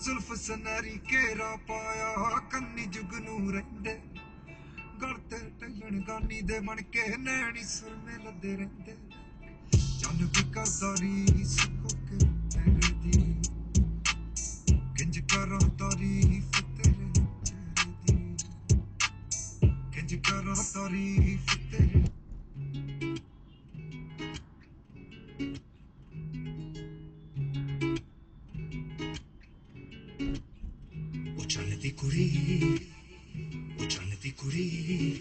ਜ਼ੁਲਫ ਸਨਰੀ ਕੇਰਾ ਪਾਇਆ, ਕੰਨੀ ਜੁਗ ਨੂੰ ਰਹਿੰਦੇ। ਗੜ ਤੇ ਟੰਗਣ ਗਾਨੀ ਦੇ ਬਣ ਕੇ ਨੈਣੀ ਸੁਰਮੇ ਲੱਦੇ ਰਹਿੰਦੇ। ਜਨ ਵੀ ਕਰਦਾ ਰੀ ਸੁੱਕ ਕੇ ਤੇਰੀ ਕਿੰਜ ਕਰਾਂ ਤਾਰੀਫ ਤੇਰੇ ਤੇਰੀ ਕਿੰਜ ਕਰਾਂ ਤਾਰੀਫ ਤੇਰੇ τη κουρί, κουτσάνε τη κουρί,